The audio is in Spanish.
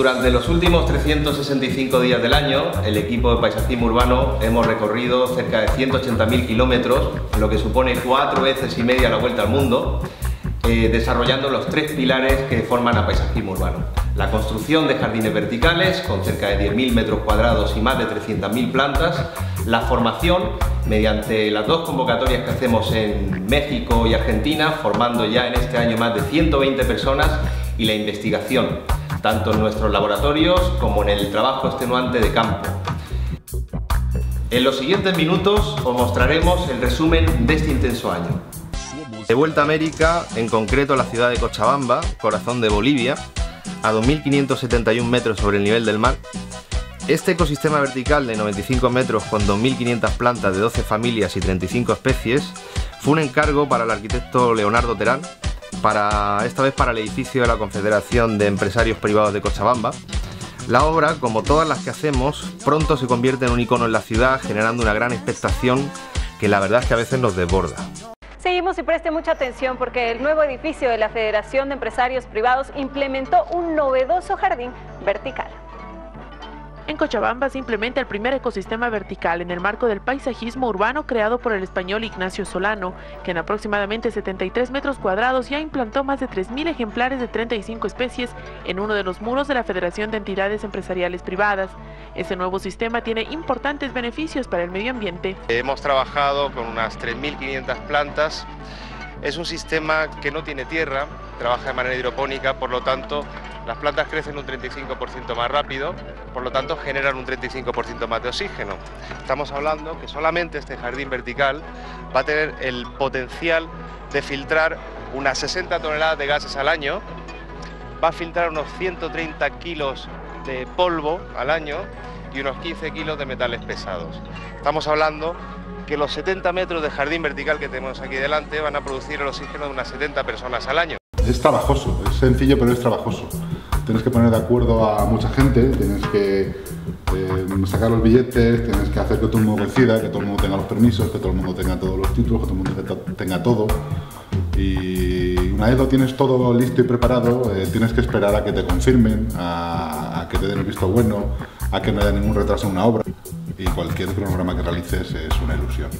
Durante los últimos 365 días del año, el equipo de paisajismo urbano hemos recorrido cerca de 180.000 kilómetros, lo que supone cuatro veces y media la vuelta al mundo, eh, desarrollando los tres pilares que forman a paisajismo urbano. La construcción de jardines verticales con cerca de 10.000 metros cuadrados y más de 300.000 plantas, la formación mediante las dos convocatorias que hacemos en México y Argentina, formando ya en este año más de 120 personas, y la investigación, tanto en nuestros laboratorios como en el trabajo extenuante de campo. En los siguientes minutos os mostraremos el resumen de este intenso año. De vuelta a América, en concreto la ciudad de Cochabamba, corazón de Bolivia, a 2.571 metros sobre el nivel del mar, este ecosistema vertical de 95 metros con 2.500 plantas de 12 familias y 35 especies fue un encargo para el arquitecto Leonardo Terán, para, esta vez para el edificio de la Confederación de Empresarios Privados de Cochabamba. La obra, como todas las que hacemos, pronto se convierte en un icono en la ciudad, generando una gran expectación que la verdad es que a veces nos desborda. Seguimos y preste mucha atención porque el nuevo edificio de la Federación de Empresarios Privados implementó un novedoso jardín vertical. En Cochabamba se implementa el primer ecosistema vertical en el marco del paisajismo urbano creado por el español Ignacio Solano, que en aproximadamente 73 metros cuadrados ya implantó más de 3.000 ejemplares de 35 especies en uno de los muros de la Federación de Entidades Empresariales Privadas. Este nuevo sistema tiene importantes beneficios para el medio ambiente. Hemos trabajado con unas 3.500 plantas. Es un sistema que no tiene tierra, trabaja de manera hidropónica, por lo tanto las plantas crecen un 35% más rápido, por lo tanto generan un 35% más de oxígeno. Estamos hablando que solamente este jardín vertical va a tener el potencial de filtrar unas 60 toneladas de gases al año, va a filtrar unos 130 kilos de polvo al año y unos 15 kilos de metales pesados. Estamos hablando que los 70 metros de jardín vertical que tenemos aquí delante van a producir el oxígeno de unas 70 personas al año. Es trabajoso, es sencillo pero es trabajoso tienes que poner de acuerdo a mucha gente, tienes que eh, sacar los billetes, tienes que hacer que todo el mundo decida, que todo el mundo tenga los permisos, que todo el mundo tenga todos los títulos, que todo el mundo tenga todo. Y una vez lo tienes todo listo y preparado, eh, tienes que esperar a que te confirmen, a, a, que te den el visto bueno, a que no haya ningún retraso en una obra. Y cualquier programa que realices es una ilusión.